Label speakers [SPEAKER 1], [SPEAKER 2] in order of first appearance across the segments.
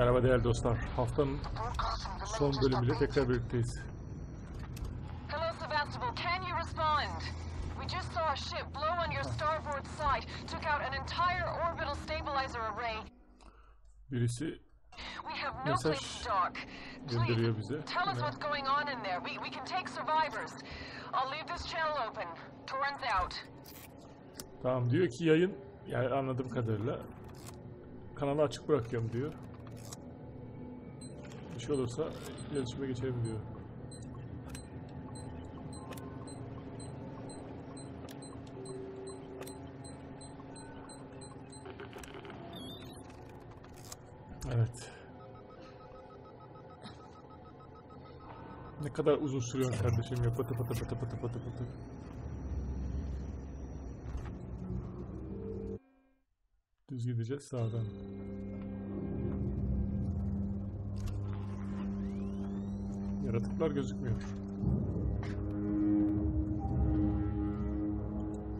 [SPEAKER 1] Merhaba değerli dostlar. Haftanın son bölümüyle tekrar birlikteyiz.
[SPEAKER 2] Hello, Sevastopol. Can you respond? We just saw a ship blow on your starboard side, took out an entire orbital stabilizer array.
[SPEAKER 1] Birisi Mesaj gönderiyor bize.
[SPEAKER 2] tell us what's going on in there. We, we can take survivors. I'll leave this channel open. Torrens out.
[SPEAKER 1] Tamam diyor ki yayın yani anladığım kadarıyla kanalı açık bırakıyorum diyor. Bir şey olursa iletişime geçelim diyor. Evet. Ne kadar uzun sürüyor kardeşim ya pıtı pıtı pıtı pıtı pıtı pıtı. Düz gideceğiz sağdan. Yaratıklar gözükmüyor.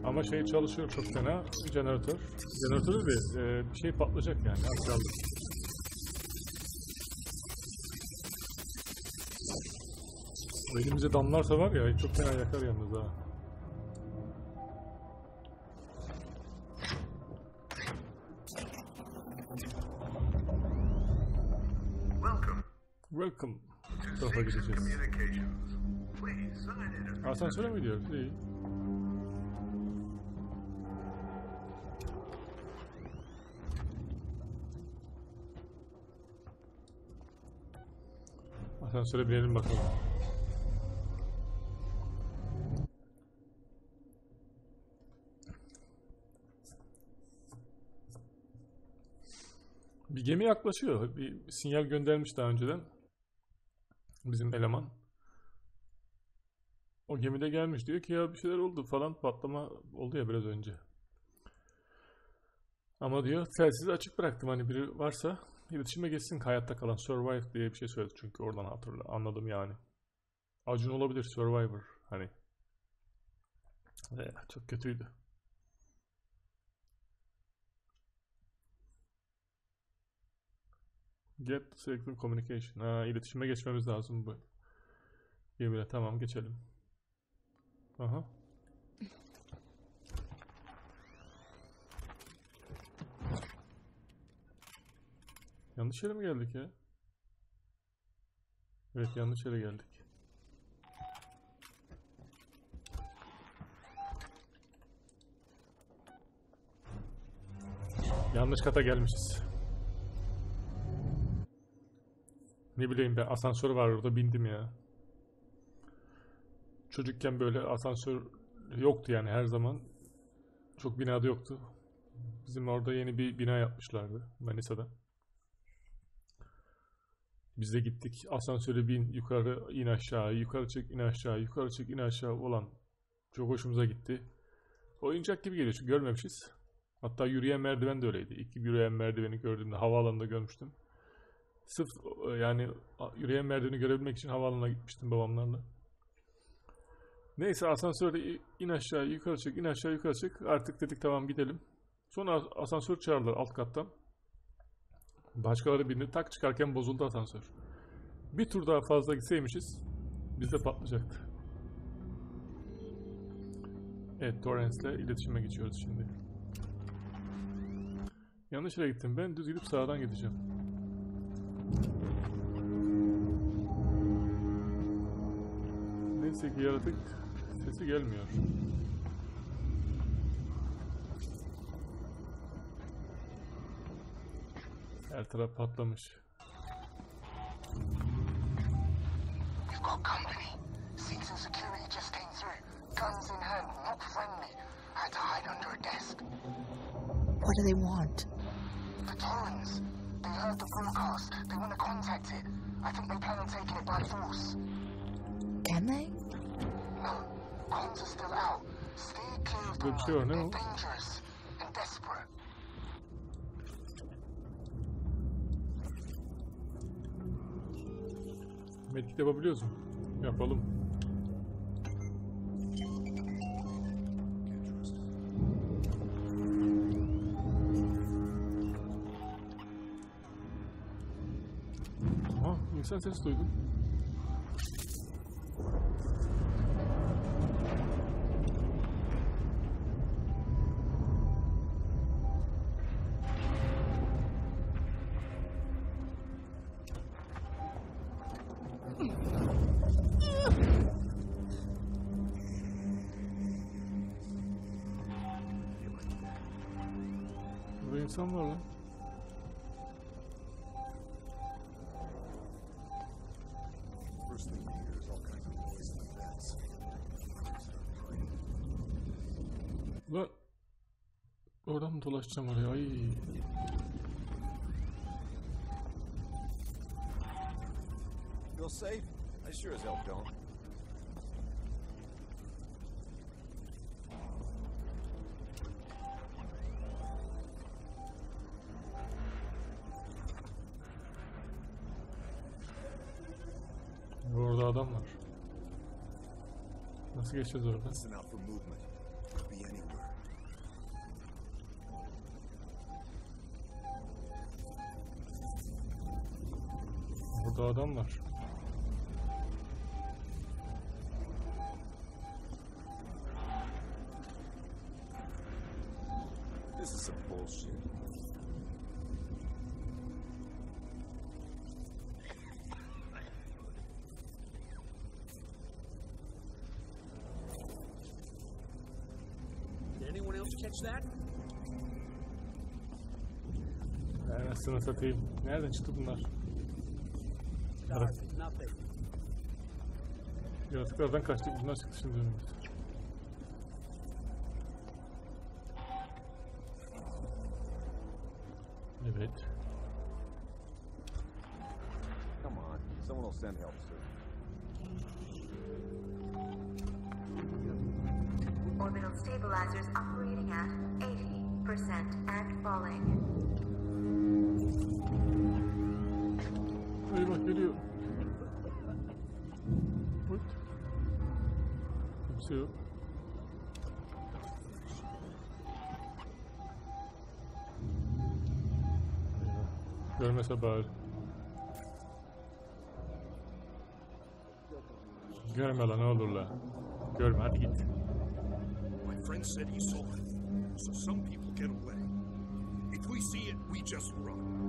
[SPEAKER 1] Ama şey çalışıyor çok fena. Jeneratör. Jeneratörü de e, bir şey patlayacak yani. Az kaldı. Elimize damlarsa var ya çok fena yakar yalnız ha. Asansöre mi gidiyoruz? İyi. Asansöre binelim bakalım. Bir gemi yaklaşıyor. Bir sinyal göndermiş daha önceden. Bizim eleman. O gemide gelmiş diyor ki ya bir şeyler oldu falan patlama oldu ya biraz önce. Ama diyor telsizi açık bıraktım hani biri varsa iletişime geçsin hayatta kalan Survive diye bir şey söyledi çünkü oradan hatırla anladım yani. Acun olabilir Survivor hani. Ee, çok kötüydü. Get Selecting Communication. Ha, iletişime geçmemiz lazım bu. Gemiyle tamam geçelim. Aha. Yanlış yere mi geldik ya? Evet yanlış yere geldik. Yanlış kata gelmişiz. Ne bileyim ben asansör var orada bindim ya. Çocukken böyle asansör yoktu yani her zaman. Çok binada yoktu. Bizim orada yeni bir bina yapmışlardı Manisa'da. Biz de gittik. Asansöre bin, yukarı in aşağı, yukarı çık in aşağı, yukarı çık in aşağı olan çok hoşumuza gitti. Oyuncak gibi geliyor çünkü görmemişiz. Hatta yürüyen merdiven de öyleydi. İlk yürüyen merdiveni gördüğümde havaalanında görmüştüm. Sırf e, yani yürüyen merdiveni görebilmek için havaalanına gitmiştim babamlarla. Neyse asansörde in aşağı yukarı çık in aşağı yukarı çık artık dedik tamam gidelim. Sonra as- asansör çağırdılar alt kattan. Başkaları bindi tak çıkarken bozuldu asansör. Bir tur daha fazla gitseymişiz bizde patlayacaktı. Evet Torrence'le iletişime geçiyoruz şimdi. Yanlış yere gittim ben düz gidip sağdan gideceğim. Neyse ki yaratık sesi gelmiyor. Her taraf patlamış.
[SPEAKER 3] We've got company. Season security just came through. Guns in hand, not friendly. Had to hide under a desk.
[SPEAKER 4] What do they want?
[SPEAKER 3] The Torrens. They heard the broadcast. They want to contact it. I think they plan on taking it by force.
[SPEAKER 4] Can they?
[SPEAKER 1] Sure,
[SPEAKER 3] They're
[SPEAKER 1] no.
[SPEAKER 3] dangerous and desperate.
[SPEAKER 1] Medkit yapabiliyoruz mu? Yapalım. Aha insan sesi duydum.
[SPEAKER 5] In the vents.
[SPEAKER 1] Lan oradan mı dolaşacağım oraya? Ay.
[SPEAKER 5] Feel safe? I sure as hell don't.
[SPEAKER 1] Nasıl geçeceğiz oradan? Burada adam var.
[SPEAKER 6] Catch that?
[SPEAKER 1] Anasını satayım. Nereden çıktı bunlar?
[SPEAKER 6] Dark, nothing.
[SPEAKER 1] Yaratıklardan kaçtık. Bunlar çıktı şimdi önümüze. Görmese bari. Görme lan ne olur la. Görme hadi git.
[SPEAKER 7] My friend said he saw it. So some people get away. If we see it, we just run.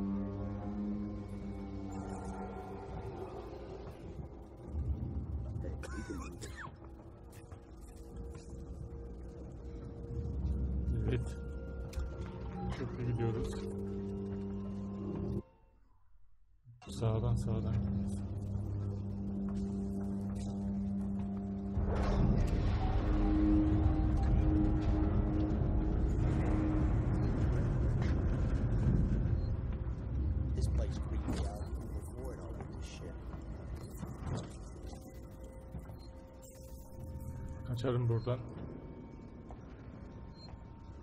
[SPEAKER 1] Kaçarım buradan.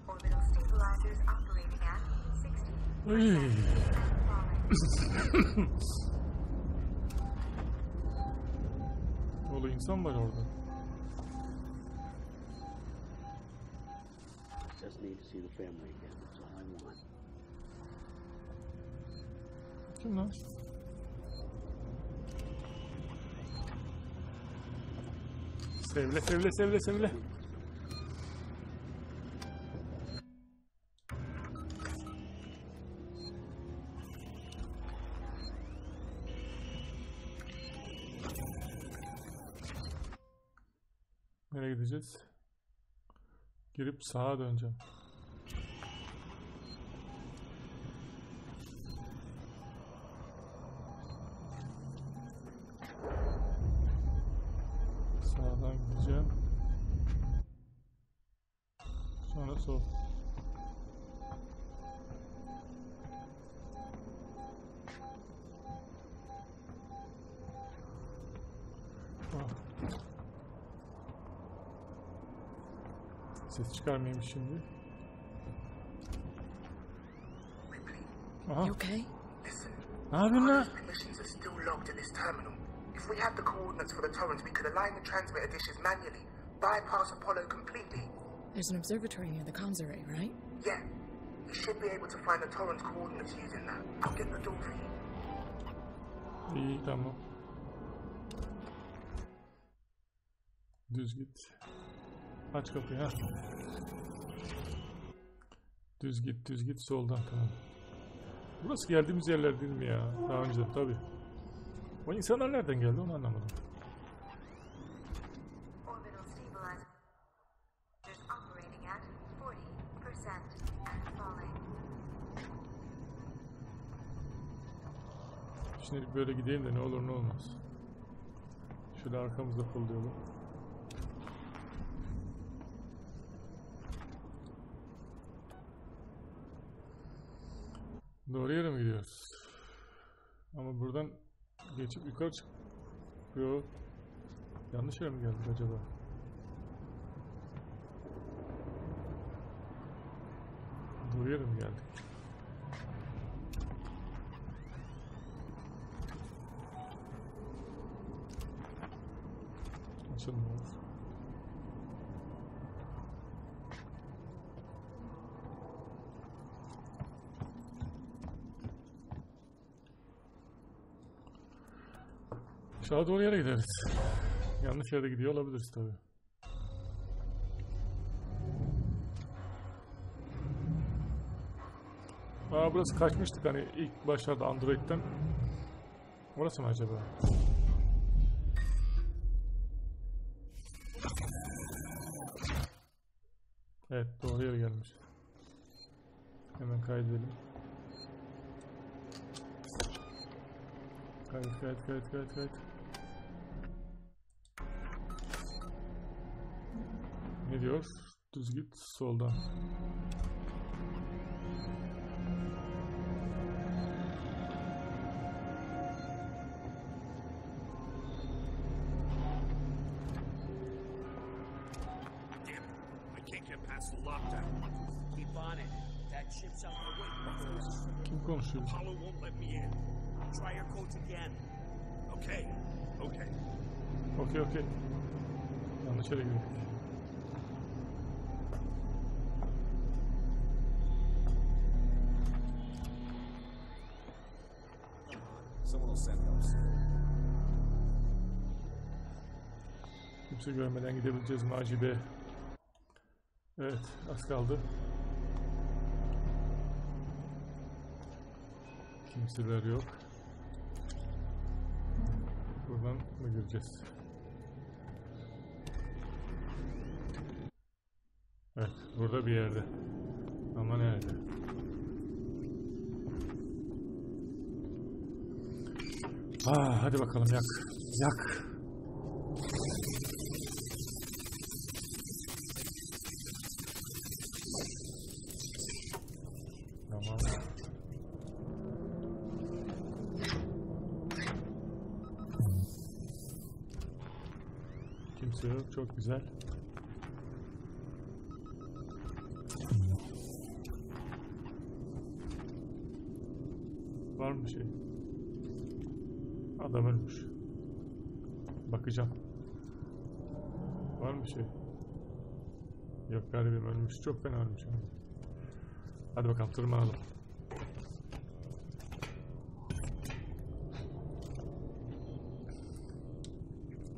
[SPEAKER 8] Orbital stabilizers operating at 60%
[SPEAKER 1] Ay.
[SPEAKER 8] and falling.
[SPEAKER 1] Oğlum insan var orada.
[SPEAKER 6] Just need to see the family again. That's all I want.
[SPEAKER 1] Kim lan? Sevle sevle sevle sevle. Nereye gideceğiz? Girip sağa döneceğim. Çıkarmayayım şimdi. Aha.
[SPEAKER 3] You okay?
[SPEAKER 9] Listen,
[SPEAKER 1] Ne yapıyorsun lan?
[SPEAKER 9] Carter's permissions are still logged at this terminal. If we had the coordinates for the torrents, we could align the transmitter dishes manually, bypass Apollo completely.
[SPEAKER 4] There's an observatory near the comms array, right?
[SPEAKER 9] Yeah, you should be able to find the torrent's coordinates using that. I'll get the door for you.
[SPEAKER 1] İyi tamam. Düz git. Aç kapıyı ha. Düz git, düz git soldan tamam. Burası geldiğimiz yerler değil mi ya? Daha önceden tabi. O insanlar nereden geldi onu anlamadım.
[SPEAKER 8] Orbital stabilizers operating at 40% and falling.
[SPEAKER 1] Şimdi böyle gideyim de ne olur ne olmaz. Şöyle arkamızda fırlayalım. Doğru yere mi gidiyoruz? Ama buradan geçip yukarı çık... Yo. Yanlış yere mi geldik acaba? Doğru yere mi geldik? Açılmıyor. Aşağı doğru yere gideriz. Yanlış yere gidiyor olabiliriz tabi. Aa burası kaçmıştık hani ilk başlarda Android'den. Orası mı acaba? Evet doğru yere gelmiş. Hemen kaydedelim. Kayıt kayıt kayıt kayıt kayıt. Ne diyor? Düz git soldan.
[SPEAKER 7] Damn it. I can't get past the lockdown.
[SPEAKER 6] Keep on it. That ship's out the way.
[SPEAKER 1] Kim konuşuyor?
[SPEAKER 7] Apollo won't let me in.
[SPEAKER 6] Try your codes again.
[SPEAKER 7] Okay. Okay.
[SPEAKER 1] Okey okey. Yanlış yere girdik.
[SPEAKER 5] Someone will send help.
[SPEAKER 1] Kimse görmeden gidebileceğiz Macide. Evet az kaldı. Kimseler yok. Mı gireceğiz? Evet burada bir yerde. Ama nerede? Ah, hadi bakalım yak. Yak. Yok. Çok güzel. Var mı şey? Adam ölmüş. Bakacağım. Var mı şey? Yok garibim ölmüş. Çok fena ölmüş. Hadi bakalım tırmanalım.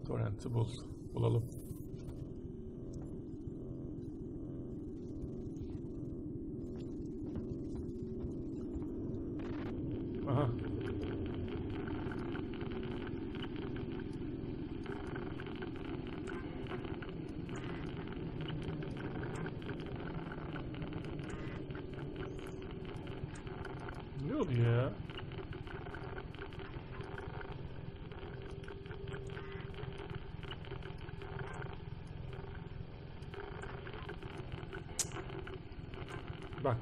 [SPEAKER 1] Torrent'i bul. Bulalım. Aha. Ne oluyor ya? Bak.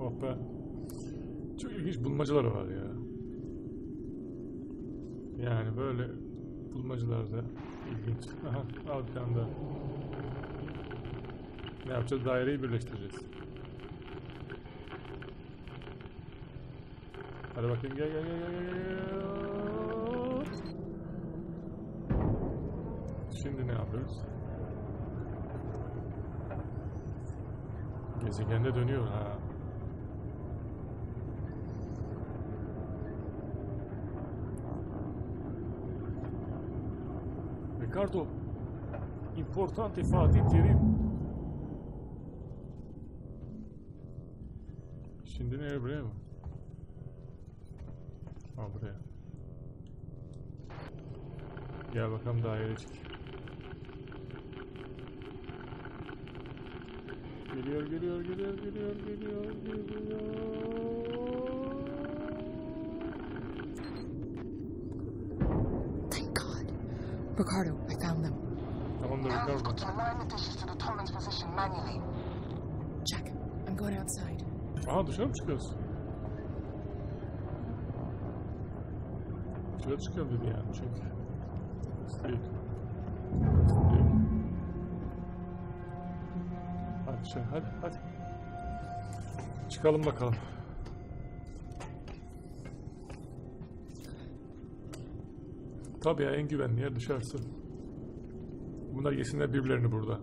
[SPEAKER 1] Oh be. Çok ilginç bulmacalar var ya. Yani böyle bulmacalarda ilginç. Aha al bir tane. Ne yapacağız? Daireyi birleştireceğiz. Hadi bakayım gel gel gel gel gel, gel. Şimdi ne yapıyoruz? Gezegende dönüyor ha. Ricardo. Importante Fatih Terim. Şimdi nereye buraya mı? Ha buraya. Gel bakalım daire çık. Geliyor, geliyor, geliyor, geliyor, geliyor, geliyor.
[SPEAKER 4] Thank God. Ricardo, I found them.
[SPEAKER 1] Tamamdır
[SPEAKER 9] Now we've
[SPEAKER 1] Ricardo.
[SPEAKER 9] got to align the dishes to the Torrens position manually.
[SPEAKER 4] Check. I'm going outside.
[SPEAKER 1] Aha dışarı mı çıkıyoruz? Dışarı çıkıyorum dedi yani çünkü. Değil. Dışarı hadi hadi. Çıkalım bakalım. Tabii ya en güvenli yer dışarısı. Bunlar yesinler birbirlerini burada.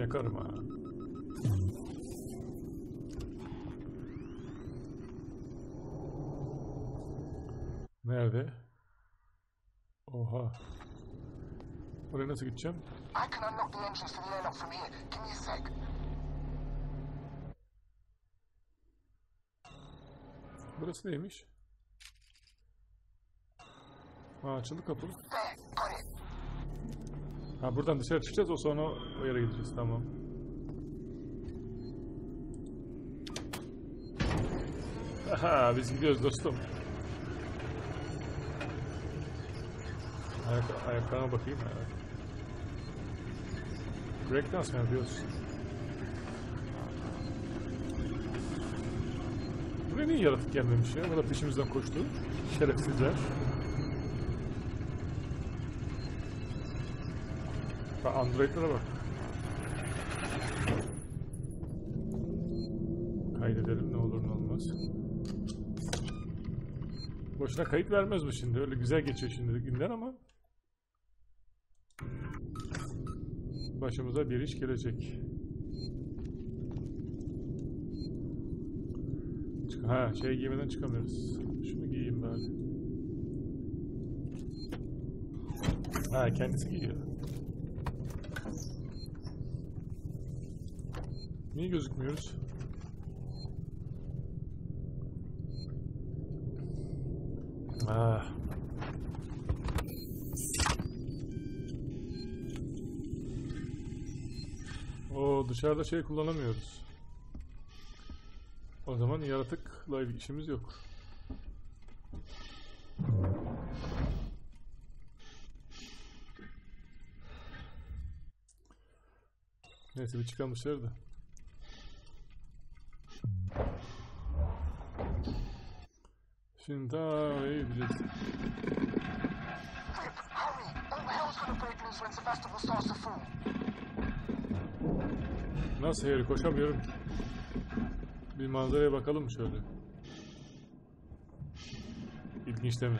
[SPEAKER 1] Yakarım ha. Nerede? Oha. Oraya nasıl gideceğim?
[SPEAKER 9] I can unlock the entrance to the airlock from here. Give me a sec.
[SPEAKER 1] Burası neymiş? Ha açıldı kapı. Ha buradan dışarı çıkacağız o sonra o yere gideceğiz tamam. Aha biz gidiyoruz dostum. Ayak, ayaklarına bakayım. Evet. Breakdance mı yapıyoruz? Buraya niye yaratık gelmemiş ya? Burada peşimizden koştu. Şerefsizler. Bak Android'lere bak. Kaydedelim ne olur ne olmaz. Boşuna kayıt vermez bu şimdi. Öyle güzel geçiyor şimdi günler ama başımıza bir iş gelecek. Ha şey giymeden çıkamıyoruz. Şunu giyeyim bari. Ha kendisi giyiyor. Niye gözükmüyoruz? Ah. Dışarıda şey kullanamıyoruz. O zaman yaratıkla ilgili işimiz yok. Neyse bir çıkalım dışarı da. Şimdi daha iyi.
[SPEAKER 9] Rip, hurry! All hell's gonna break loose when Sevastopol starts to fall.
[SPEAKER 1] Nasıl Harry koşamıyorum. Bir manzaraya bakalım şöyle? İlginç değil mi?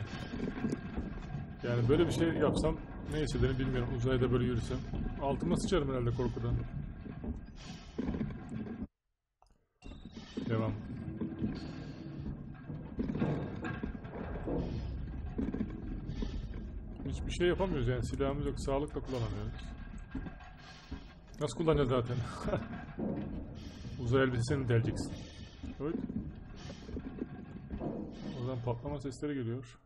[SPEAKER 1] Yani böyle bir şey yapsam ne hissederim bilmiyorum. Uzayda böyle yürüsem. Altıma sıçarım herhalde korkudan. Devam. Hiçbir şey yapamıyoruz yani silahımız yok. Sağlıkla kullanamıyoruz. Nasıl kullanacağız zaten? Uzay elbisesini deleceksin. Evet. Oradan patlama sesleri geliyor.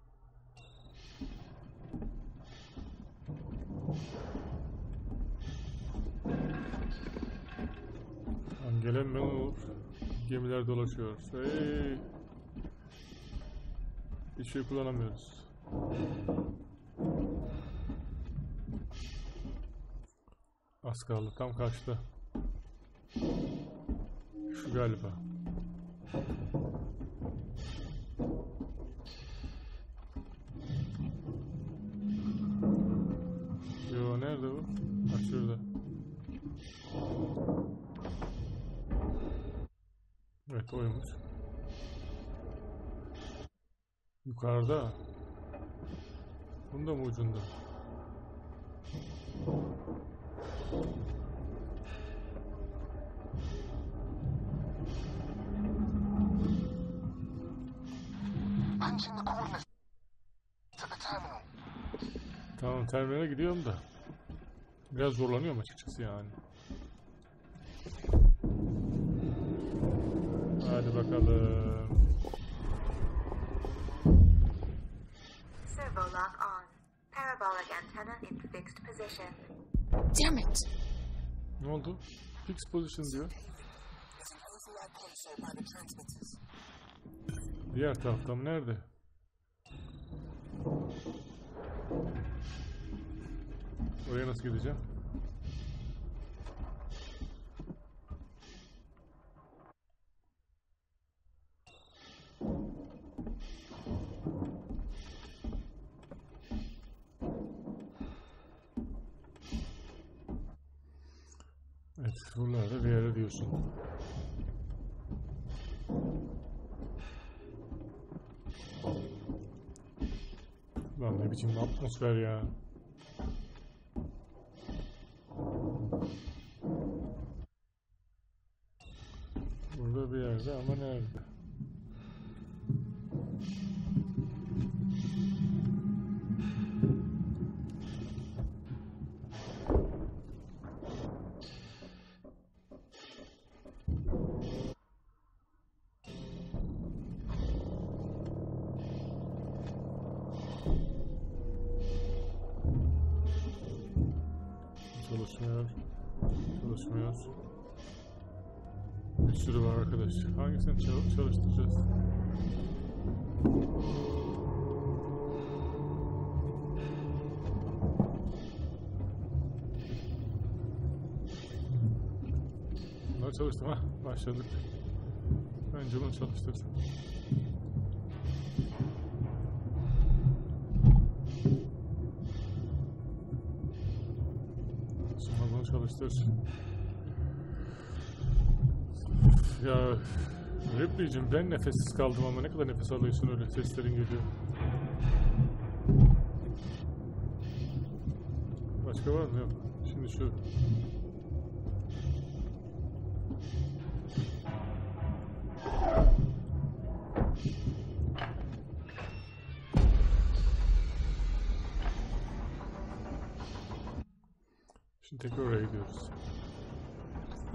[SPEAKER 1] Lan gelen ben olur. Gemiler dolaşıyor. Hey. Hiç şey kullanamıyoruz. Az kaldı. Tam karşıda. Şu galiba. Yo nerede bu? Ha şurada. Evet oymuş. Yukarıda. Bunda mı ucunda? Tamam terminale gidiyorum da biraz zorlanıyorum açıkçası yani. Hadi bakalım.
[SPEAKER 8] Servo lock on. Parabolic antenna in fixed position.
[SPEAKER 4] Damn it!
[SPEAKER 1] Ne oldu? Fix position diyor. Diğer tarafta mı? Nerede? Oraya nasıl gideceğim? Evet, buralarda bir yere diyorsun. Lan ne biçim atmosfer ya. Başladık. Önce bunu çalıştırsın. Sonra bunu çalıştır. Ya Ripley'cim ben nefessiz kaldım ama ne kadar nefes alıyorsun öyle seslerin geliyor. Başka var mı? Yok. Şimdi şu.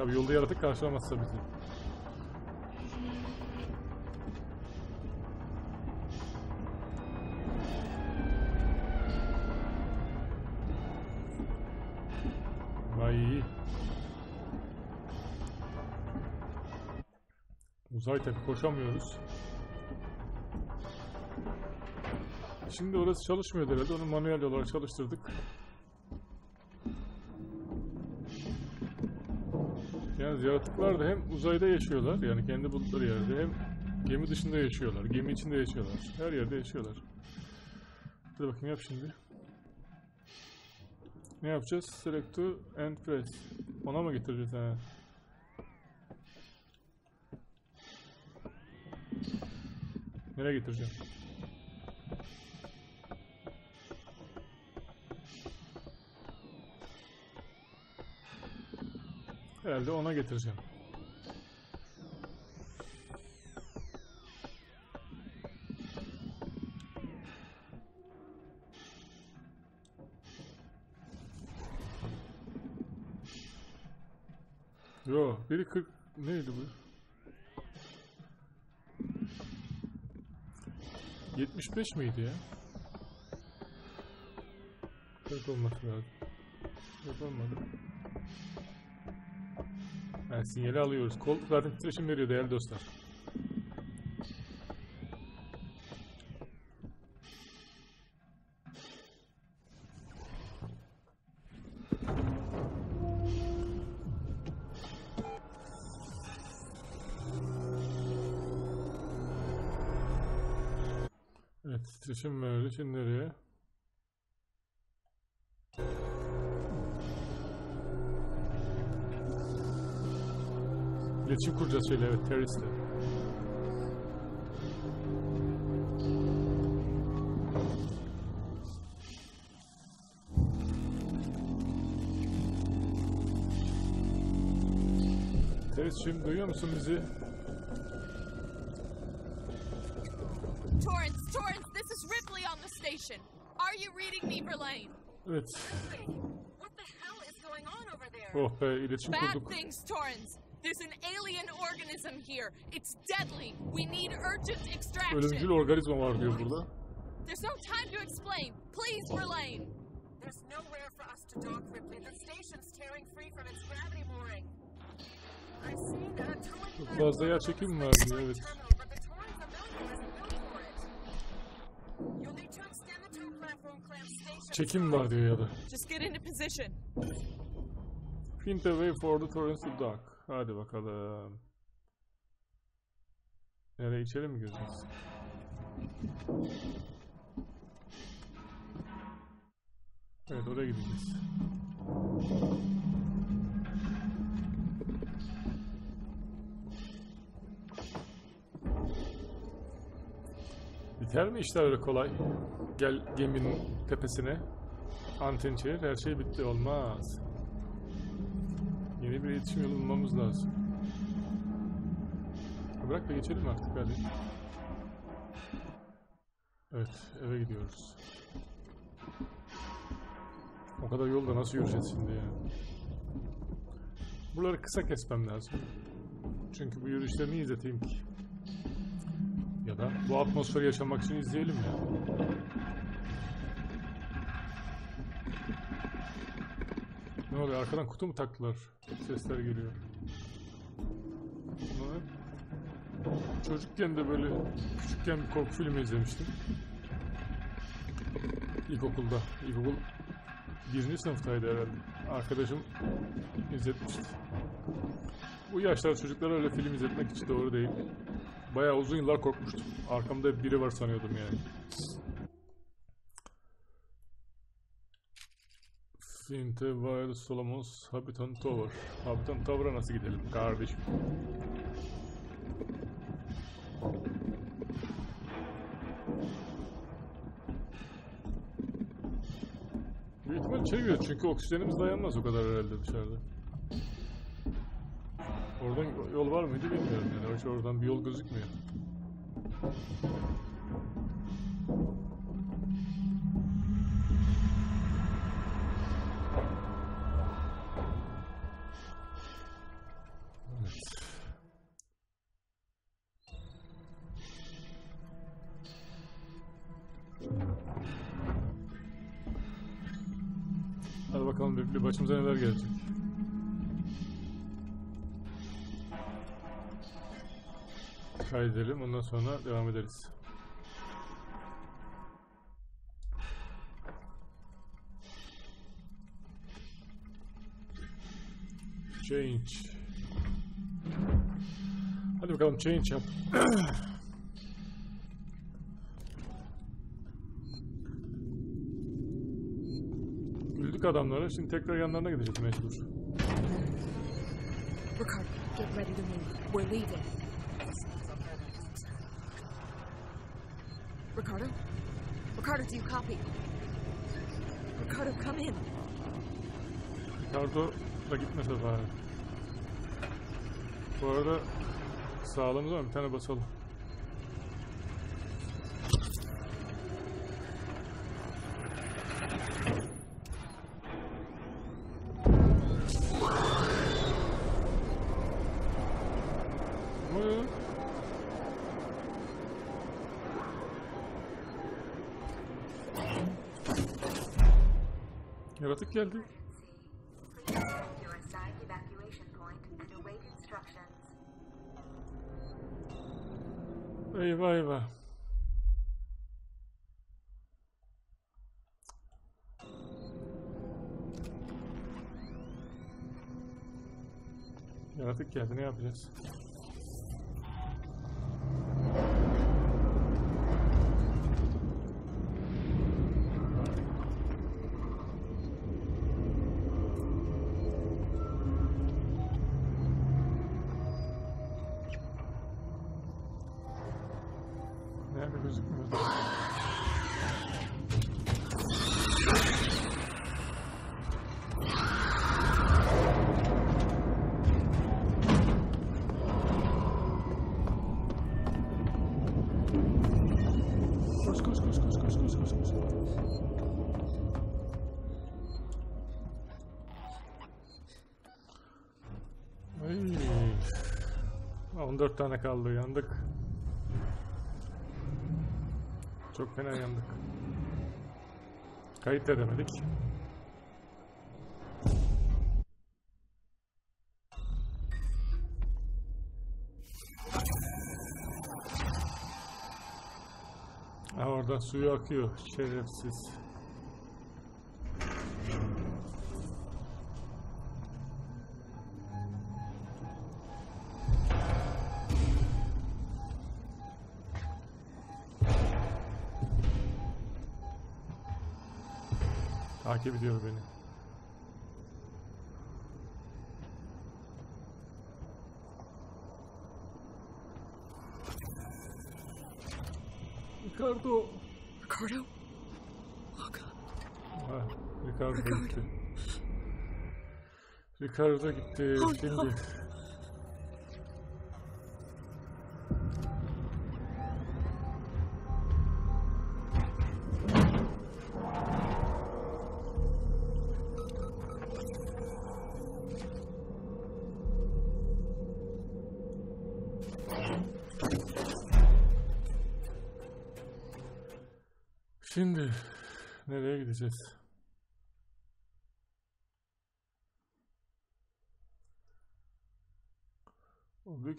[SPEAKER 1] Tabii yolda yaratık karşılamazsa bizi. Vay. Uzay tabi koşamıyoruz. Şimdi orası çalışmıyor herhalde. Onu manuel olarak çalıştırdık. Yani yaratıklar da hem uzayda yaşıyorlar yani kendi buldukları yerde hem gemi dışında yaşıyorlar, gemi içinde yaşıyorlar. Her yerde yaşıyorlar. Hadi bakayım yap şimdi. Ne yapacağız? Select to and press. Ona mı getireceğiz ha? Nereye getireceğim? Herhalde ona getireceğim. Yo, biri 40 neydi bu? 75 miydi ya? 40 olması lazım. Yapamadım. Yani sinyali alıyoruz. Kol zaten titreşim veriyor değerli dostlar. Evet titreşim verdi. Şimdi nereye? İletişim kuracağız şöyle evet teröristle. Terörist şimdi duyuyor musun bizi?
[SPEAKER 10] Torrance, Torrance, this is Ripley on the station. Are you reading me, Verlaine?
[SPEAKER 1] Evet.
[SPEAKER 2] What the hell is going on over there?
[SPEAKER 1] Oh be iletişim
[SPEAKER 10] Bad
[SPEAKER 1] kurduk.
[SPEAKER 10] things, Torrens. There's an alien organism here. It's deadly. We need urgent extraction.
[SPEAKER 1] Ölümcül organizma var diyor burada.
[SPEAKER 10] There's no time to explain. Please, Verlaine.
[SPEAKER 2] There's nowhere for us to dock, Ripley. The station's tearing free from its gravity mooring.
[SPEAKER 1] Çok fazla yer çekim var diyor, evet. Çekim var diyor ya da.
[SPEAKER 10] Just get into position.
[SPEAKER 1] Find a way for the torrents to dock. Hadi bakalım. Nereye içeri mi gireceğiz? Evet oraya gideceğiz. Biter mi işler öyle kolay? Gel geminin tepesine. Anten çevir, her şey bitti. Olmaz. Yeni bir iletişim yolu bulmamız lazım. Bırak da geçelim artık hadi. Evet, eve gidiyoruz. O kadar yolda nasıl yürüyeceğiz şimdi ya? Buraları kısa kesmem lazım. Çünkü bu yürüyüşleri izleteyim ki? Ya da bu atmosferi yaşamak için izleyelim ya. Ne oluyor? Arkadan kutu mu taktılar? Sesler geliyor. Çocukken de böyle küçükken bir korku filmi izlemiştim. İlkokulda. İlkokul birinci sınıftaydı herhalde. Arkadaşım izletmişti. Bu yaşlar çocuklara öyle film izletmek hiç doğru değil. Bayağı uzun yıllar korkmuştum. Arkamda biri var sanıyordum yani. Finte Wild Solomons Habitant Tower. Habitant Tower'a nasıl gidelim kardeşim? Çünkü oksijenimiz dayanmaz o kadar herhalde dışarıda. Oradan yol var mıydı bilmiyorum yani. Hiç oradan bir yol gözükmüyor. Evet. Bakalım bir başımıza neler gelecek. Kaydedelim ondan sonra devam ederiz. Change. Hadi bakalım change yap. Güldük adamlara. Şimdi tekrar yanlarına gideceğiz mecbur.
[SPEAKER 4] Ricardo, get ready to move. We're leaving. Ricardo? Ricardo, do you copy? Ricardo, come in.
[SPEAKER 1] Ricardo da gitmese bari. Bu arada sağlığımız var mı? Bir tane basalım.
[SPEAKER 8] Await instructions.
[SPEAKER 1] Eyvah eyvah. Yaratık geldi ne yapacağız? 14 tane kaldı. Yandık. Çok fena yandık. Kayıt edemedik. Ha oradan suyu akıyor. Şerefsiz. Takip ediyor beni. Ricardo.
[SPEAKER 4] Ricardo? Oh, God.
[SPEAKER 1] Ha, Ricardo
[SPEAKER 4] Ricardo.
[SPEAKER 1] gitti. Ricardo gitti. Şimdi. Şimdi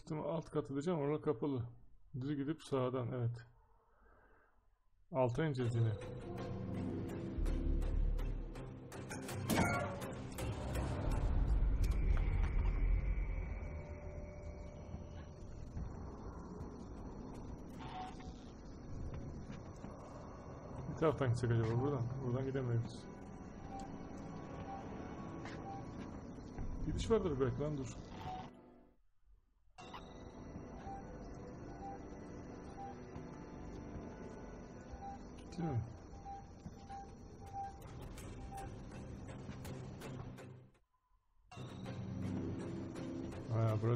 [SPEAKER 1] ihtimal alt kat edeceğim. Orada kapalı. Düz gidip sağdan. Evet. Alta ineceğiz yine. Bir taraftan gitsek acaba buradan? Buradan gidemeyiz. Gidiş vardır belki lan dur.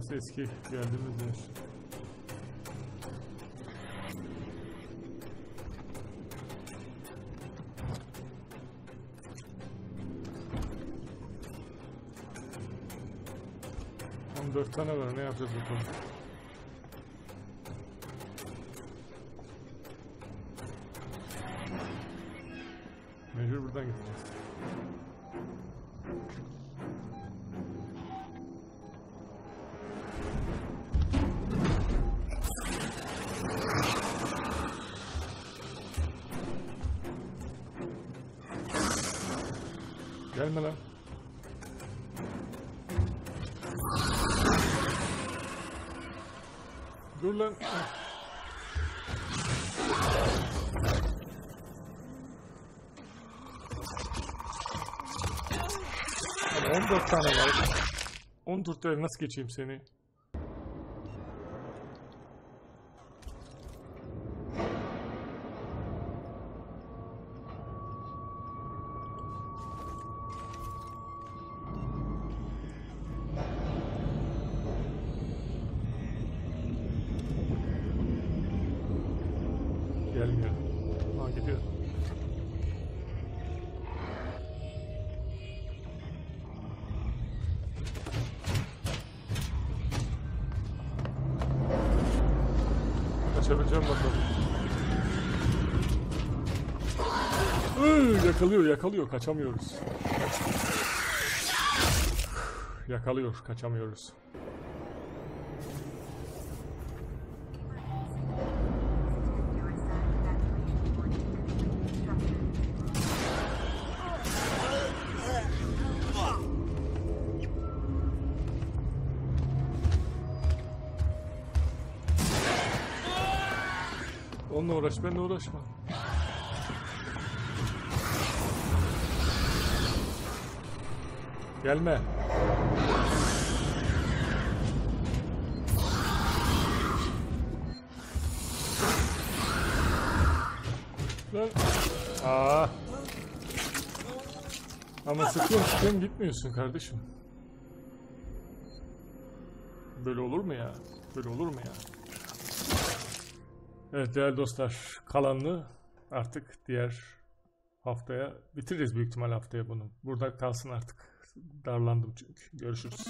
[SPEAKER 1] Burası eski geldiğimiz yer. On dört tane var. Ne yapacağız bakalım. Dur lan. Abi 14 tane var. 14 tane nasıl geçeyim seni? Yakalıyor yakalıyor kaçamıyoruz. Yakalıyor kaçamıyoruz. Onunla uğraş benimle uğraşma. Gelme. Lan. Aa. Ama sıkıyorum sıkıyorum gitmiyorsun kardeşim. Böyle olur mu ya? Böyle olur mu ya? Evet değerli dostlar kalanını artık diğer haftaya bitiririz büyük ihtimal haftaya bunu. Burada kalsın artık. Darlandım çünkü. Görüşürüz.